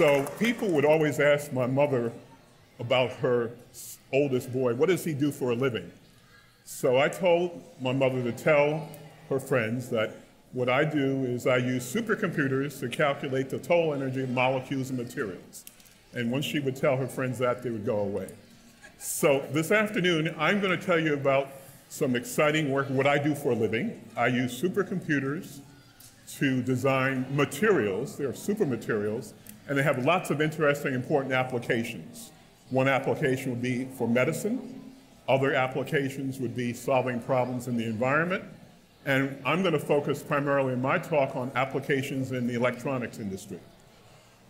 So people would always ask my mother about her oldest boy, what does he do for a living? So I told my mother to tell her friends that what I do is I use supercomputers to calculate the total energy of molecules and materials. And once she would tell her friends that, they would go away. So this afternoon, I'm going to tell you about some exciting work, what I do for a living. I use supercomputers to design materials. They're super materials, and they have lots of interesting, important applications. One application would be for medicine. Other applications would be solving problems in the environment. And I'm going to focus primarily in my talk on applications in the electronics industry.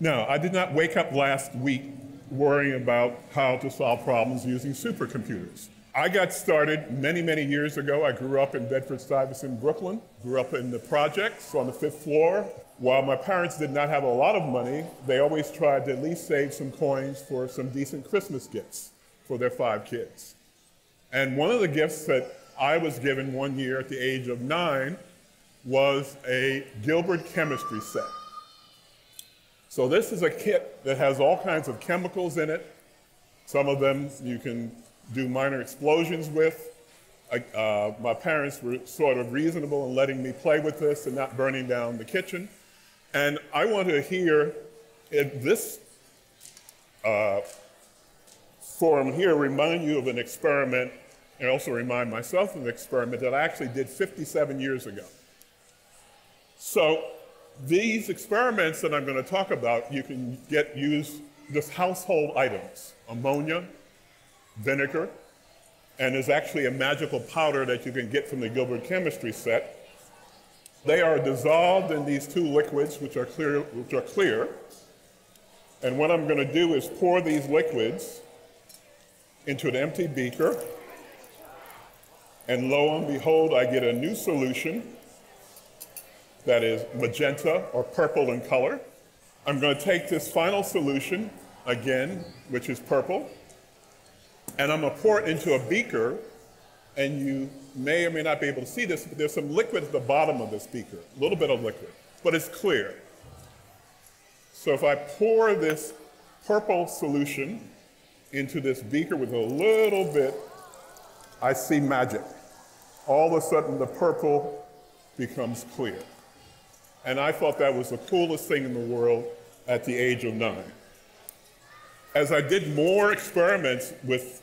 Now, I did not wake up last week worrying about how to solve problems using supercomputers. I got started many, many years ago. I grew up in Bedford Stuyvesant, Brooklyn, grew up in the projects on the fifth floor. While my parents did not have a lot of money, they always tried to at least save some coins for some decent Christmas gifts for their five kids. And one of the gifts that I was given one year at the age of nine was a Gilbert chemistry set. So this is a kit that has all kinds of chemicals in it. Some of them you can do minor explosions with. Uh, my parents were sort of reasonable in letting me play with this and not burning down the kitchen. And I want to hear this uh, forum here remind you of an experiment and also remind myself of an experiment that I actually did 57 years ago. So these experiments that I'm going to talk about, you can get use just household items, ammonia, vinegar, and there's actually a magical powder that you can get from the Gilbert chemistry set. They are dissolved in these two liquids, which are clear. Which are clear. And what I'm going to do is pour these liquids into an empty beaker and lo and behold, I get a new solution that is magenta or purple in color. I'm going to take this final solution, again, which is purple, and I'm going to pour it into a beaker, and you may or may not be able to see this, but there's some liquid at the bottom of this beaker, a little bit of liquid, but it's clear. So if I pour this purple solution into this beaker with a little bit, I see magic all of a sudden the purple becomes clear. And I thought that was the coolest thing in the world at the age of nine. As I did more experiments with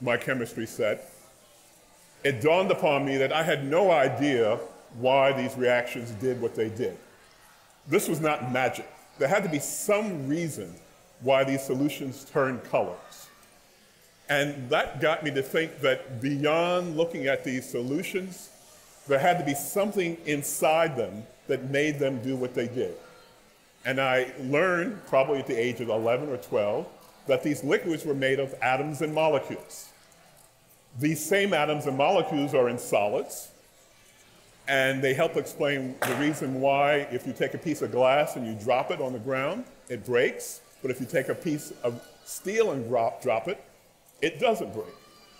my chemistry set, it dawned upon me that I had no idea why these reactions did what they did. This was not magic. There had to be some reason why these solutions turned colors. And that got me to think that beyond looking at these solutions, there had to be something inside them that made them do what they did. And I learned, probably at the age of 11 or 12, that these liquids were made of atoms and molecules. These same atoms and molecules are in solids, and they help explain the reason why if you take a piece of glass and you drop it on the ground, it breaks. But if you take a piece of steel and drop, drop it, it doesn't break.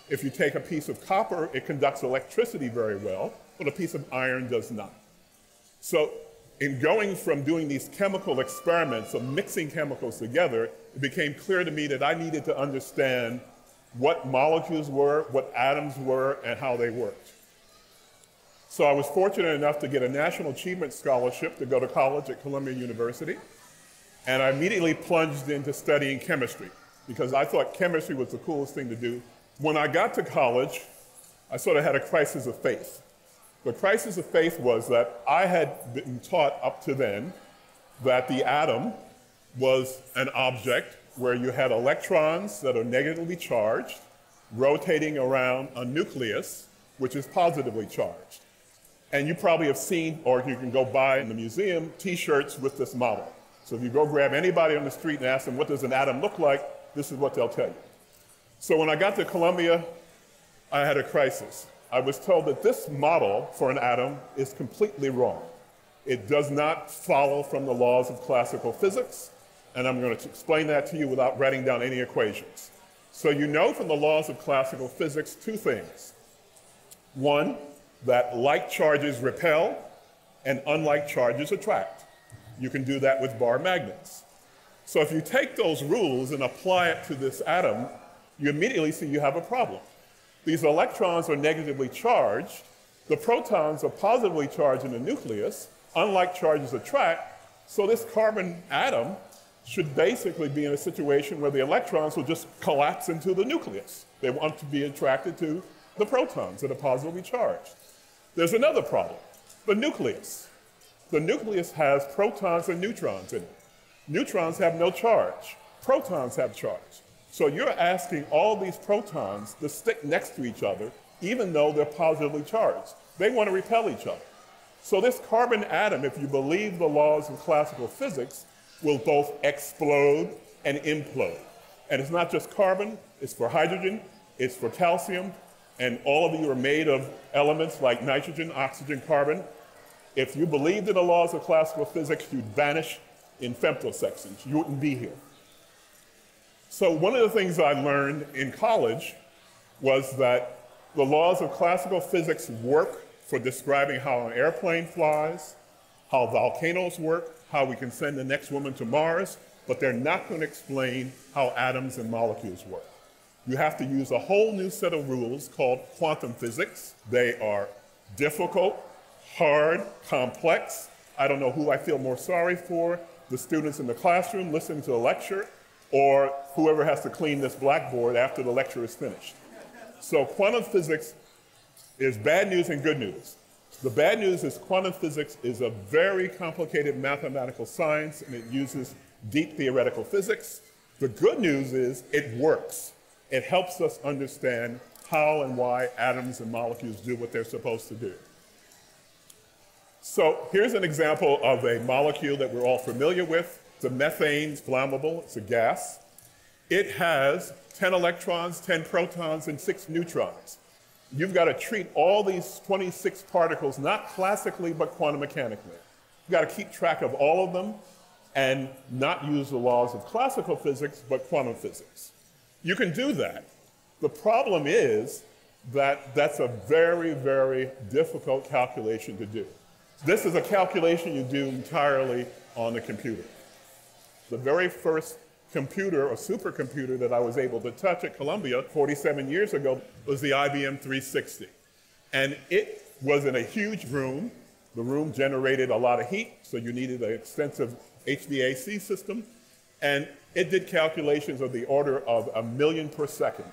If you take a piece of copper, it conducts electricity very well, but a piece of iron does not. So in going from doing these chemical experiments of mixing chemicals together, it became clear to me that I needed to understand what molecules were, what atoms were, and how they worked. So I was fortunate enough to get a National Achievement Scholarship to go to college at Columbia University, and I immediately plunged into studying chemistry because I thought chemistry was the coolest thing to do. When I got to college, I sort of had a crisis of faith. The crisis of faith was that I had been taught up to then that the atom was an object where you had electrons that are negatively charged rotating around a nucleus, which is positively charged. And you probably have seen, or you can go buy in the museum, t shirts with this model. So if you go grab anybody on the street and ask them, what does an atom look like? this is what they'll tell you. So when I got to Columbia, I had a crisis. I was told that this model for an atom is completely wrong. It does not follow from the laws of classical physics, and I'm going to explain that to you without writing down any equations. So you know from the laws of classical physics two things. One, that like charges repel and unlike charges attract. You can do that with bar magnets. So if you take those rules and apply it to this atom, you immediately see you have a problem. These electrons are negatively charged. The protons are positively charged in the nucleus, unlike charges attract. So this carbon atom should basically be in a situation where the electrons will just collapse into the nucleus. They want to be attracted to the protons that are positively charged. There's another problem the nucleus. The nucleus has protons and neutrons in it. Neutrons have no charge, protons have charge. So you're asking all these protons to stick next to each other, even though they're positively charged. They want to repel each other. So this carbon atom, if you believe the laws of classical physics, will both explode and implode. And it's not just carbon, it's for hydrogen, it's for calcium, and all of you are made of elements like nitrogen, oxygen, carbon. If you believed in the laws of classical physics, you'd vanish in femtoseconds. You wouldn't be here. So one of the things I learned in college was that the laws of classical physics work for describing how an airplane flies, how volcanoes work, how we can send the next woman to Mars, but they're not going to explain how atoms and molecules work. You have to use a whole new set of rules called quantum physics. They are difficult, hard, complex. I don't know who I feel more sorry for the students in the classroom listening to the lecture or whoever has to clean this blackboard after the lecture is finished. So, quantum physics is bad news and good news. The bad news is quantum physics is a very complicated mathematical science and it uses deep theoretical physics. The good news is it works. It helps us understand how and why atoms and molecules do what they're supposed to do. So here's an example of a molecule that we're all familiar with. It's a methane, it's flammable, it's a gas. It has 10 electrons, 10 protons, and 6 neutrons you've got to treat all these 26 particles not classically but quantum mechanically. You've got to keep track of all of them and not use the laws of classical physics but quantum physics. You can do that. The problem is that that's a very, very difficult calculation to do. This is a calculation you do entirely on the computer. The very first computer or supercomputer that I was able to touch at Columbia 47 years ago was the IBM 360. And it was in a huge room. The room generated a lot of heat, so you needed an extensive HVAC system. And it did calculations of the order of a million per second.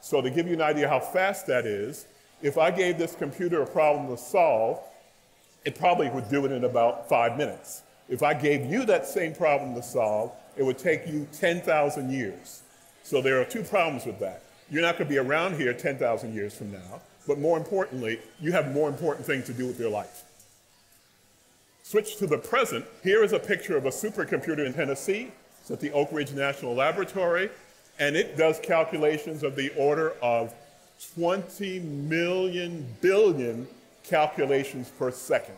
So to give you an idea how fast that is, if I gave this computer a problem to solve, it probably would do it in about five minutes. If I gave you that same problem to solve, it would take you 10,000 years. So there are two problems with that. You're not going to be around here 10,000 years from now, but more importantly, you have more important things to do with your life. Switch to the present. Here is a picture of a supercomputer in Tennessee. It's at the Oak Ridge National Laboratory, and it does calculations of the order of 20 million billion calculations per second.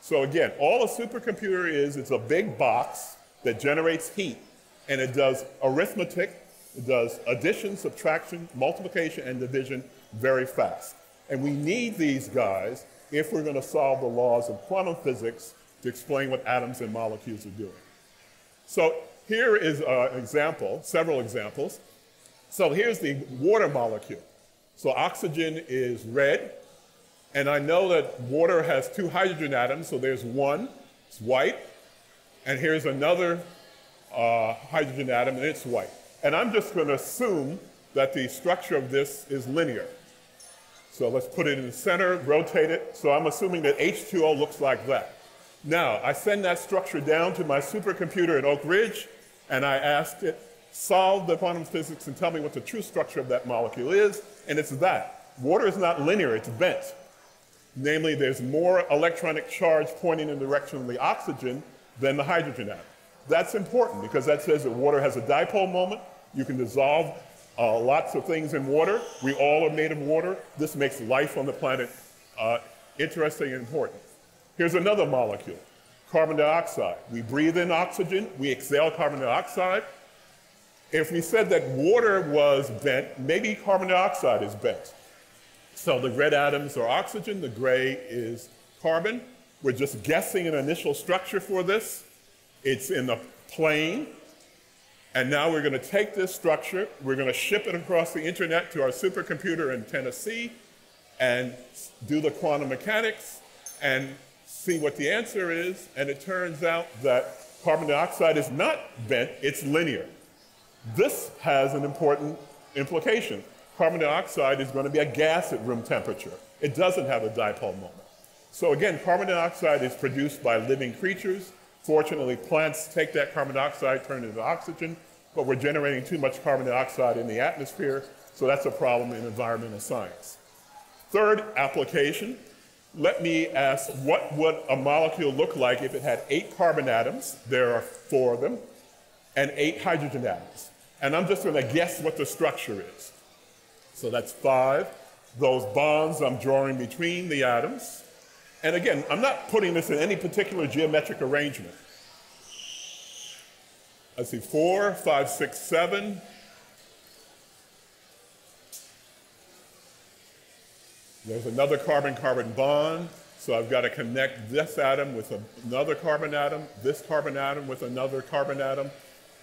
So again, all a supercomputer is, it's a big box that generates heat, and it does arithmetic, it does addition, subtraction, multiplication, and division very fast. And we need these guys if we're going to solve the laws of quantum physics to explain what atoms and molecules are doing. So here is an example, several examples. So here's the water molecule. So oxygen is red, and I know that water has two hydrogen atoms, so there's one, it's white, and here's another uh, hydrogen atom, and it's white. And I'm just going to assume that the structure of this is linear. So let's put it in the center, rotate it. So I'm assuming that H2O looks like that. Now, I send that structure down to my supercomputer at Oak Ridge, and I ask it, solve the quantum physics and tell me what the true structure of that molecule is, and it's that. Water is not linear, it's bent. Namely, there's more electronic charge pointing in the direction of the oxygen than the hydrogen atom. That's important because that says that water has a dipole moment. You can dissolve uh, lots of things in water. We all are made of water. This makes life on the planet uh, interesting and important. Here's another molecule, carbon dioxide. We breathe in oxygen, we exhale carbon dioxide. If we said that water was bent, maybe carbon dioxide is bent. So the red atoms are oxygen, the gray is carbon. We're just guessing an initial structure for this. It's in the plane. And now we're going to take this structure, we're going to ship it across the internet to our supercomputer in Tennessee and do the quantum mechanics and see what the answer is. And it turns out that carbon dioxide is not bent, it's linear. This has an important implication. Carbon dioxide is going to be a gas at room temperature. It doesn't have a dipole moment. So again, carbon dioxide is produced by living creatures. Fortunately, plants take that carbon dioxide, turn it into oxygen, but we're generating too much carbon dioxide in the atmosphere, so that's a problem in environmental science. Third application, let me ask what would a molecule look like if it had eight carbon atoms, there are four of them, and eight hydrogen atoms. And I'm just going to guess what the structure is. So that's five. Those bonds I'm drawing between the atoms. And again, I'm not putting this in any particular geometric arrangement. Let's see, four, five, six, seven. There's another carbon-carbon bond, so I've got to connect this atom with another carbon atom, this carbon atom with another carbon atom,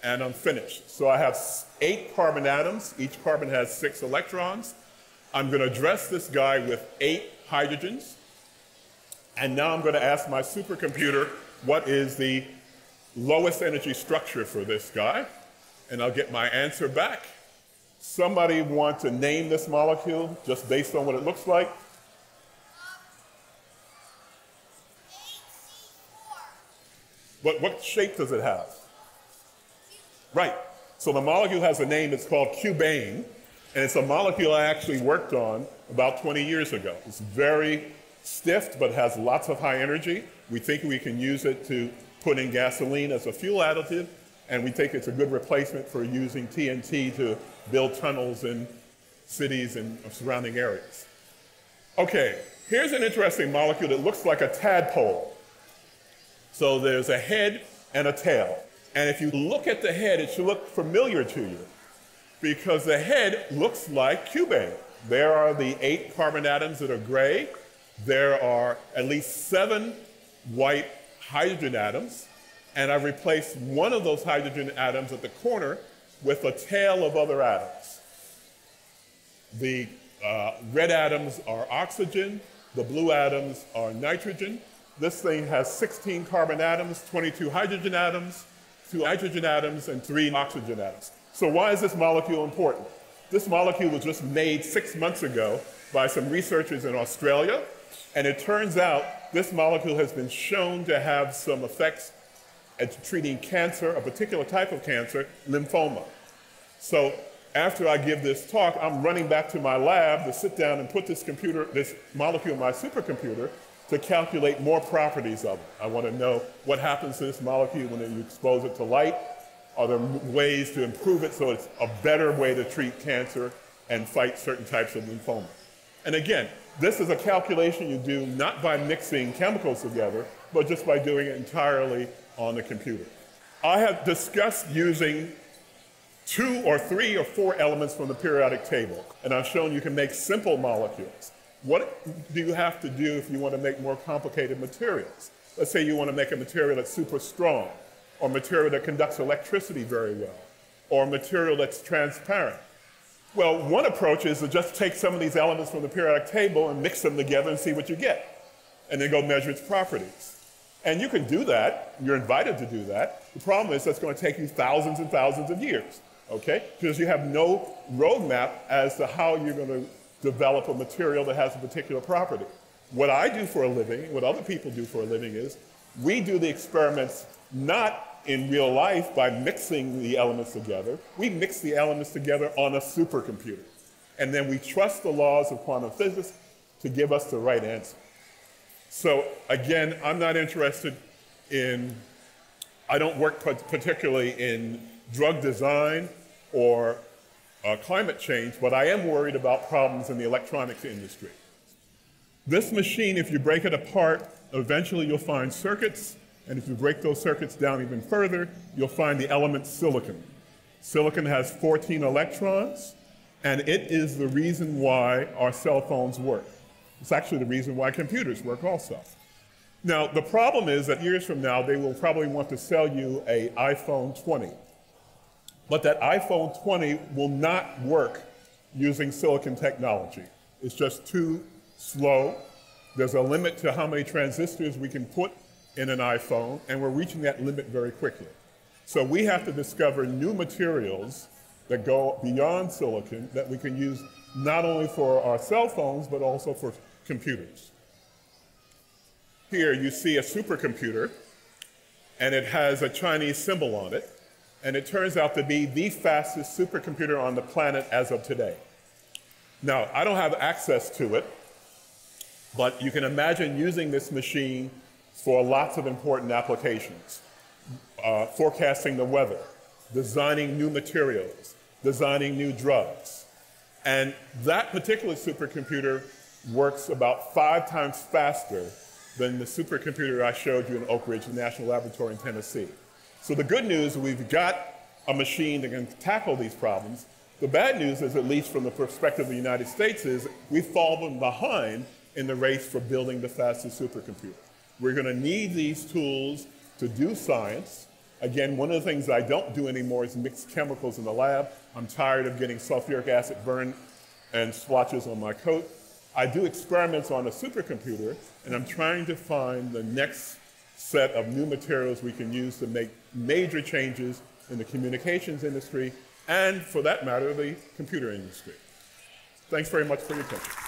and I'm finished. So I have eight carbon atoms. Each carbon has six electrons. I'm going to address this guy with eight hydrogens. And now I'm going to ask my supercomputer what is the lowest energy structure for this guy. And I'll get my answer back. Somebody want to name this molecule just based on what it looks like? What, what shape does it have? Right. So the molecule has a name, it's called cubane, and it's a molecule I actually worked on about 20 years ago. It's very stiff, but has lots of high energy. We think we can use it to put in gasoline as a fuel additive, and we think it's a good replacement for using TNT to build tunnels in cities and surrounding areas. Okay, here's an interesting molecule that looks like a tadpole. So there's a head and a tail. And if you look at the head, it should look familiar to you because the head looks like cubane. There are the eight carbon atoms that are gray. There are at least seven white hydrogen atoms. And I've replaced one of those hydrogen atoms at the corner with a tail of other atoms. The uh, red atoms are oxygen, the blue atoms are nitrogen. This thing has 16 carbon atoms, 22 hydrogen atoms, two nitrogen atoms, and three oxygen atoms. So why is this molecule important? This molecule was just made six months ago by some researchers in Australia, and it turns out this molecule has been shown to have some effects at treating cancer, a particular type of cancer, lymphoma. So after I give this talk, I'm running back to my lab to sit down and put this computer, this molecule in my supercomputer to calculate more properties of it. I want to know what happens to this molecule when you expose it to light. Are there ways to improve it so it's a better way to treat cancer and fight certain types of lymphoma? And again, this is a calculation you do not by mixing chemicals together, but just by doing it entirely on the computer. I have discussed using two or three or four elements from the periodic table, and I've shown you can make simple molecules. What do you have to do if you want to make more complicated materials? Let's say you want to make a material that's super strong, or material that conducts electricity very well, or material that's transparent. Well, one approach is to just take some of these elements from the periodic table and mix them together and see what you get, and then go measure its properties. And you can do that, you're invited to do that. The problem is that's going to take you thousands and thousands of years, okay? Because you have no roadmap as to how you're going to develop a material that has a particular property. What I do for a living, what other people do for a living is we do the experiments not in real life by mixing the elements together. We mix the elements together on a supercomputer. And then we trust the laws of quantum physics to give us the right answer. So again, I'm not interested in, I don't work particularly in drug design or uh, climate change, but I am worried about problems in the electronics industry. This machine, if you break it apart, eventually you'll find circuits and if you break those circuits down even further, you'll find the element silicon. Silicon has 14 electrons, and it is the reason why our cell phones work. It's actually the reason why computers work also. Now, the problem is that years from now, they will probably want to sell you a iPhone 20. but that iPhone 20 will not work using silicon technology. It's just too slow. There's a limit to how many transistors we can put in an iPhone, and we're reaching that limit very quickly. So we have to discover new materials that go beyond silicon that we can use not only for our cell phones, but also for computers. Here you see a supercomputer, and it has a Chinese symbol on it, and it turns out to be the fastest supercomputer on the planet as of today. Now, I don't have access to it, but you can imagine using this machine for lots of important applications. Uh, forecasting the weather, designing new materials, designing new drugs. And that particular supercomputer works about five times faster than the supercomputer I showed you in Oak Ridge National Laboratory in Tennessee. So the good news, is we've got a machine that can tackle these problems. The bad news is, at least from the perspective of the United States, is we've fallen behind in the race for building the fastest supercomputer. We're going to need these tools to do science. Again, one of the things I don't do anymore is mix chemicals in the lab. I'm tired of getting sulfuric acid burn and splotches on my coat. I do experiments on a supercomputer, and I'm trying to find the next set of new materials we can use to make major changes in the communications industry and, for that matter, the computer industry. Thanks very much for your attention.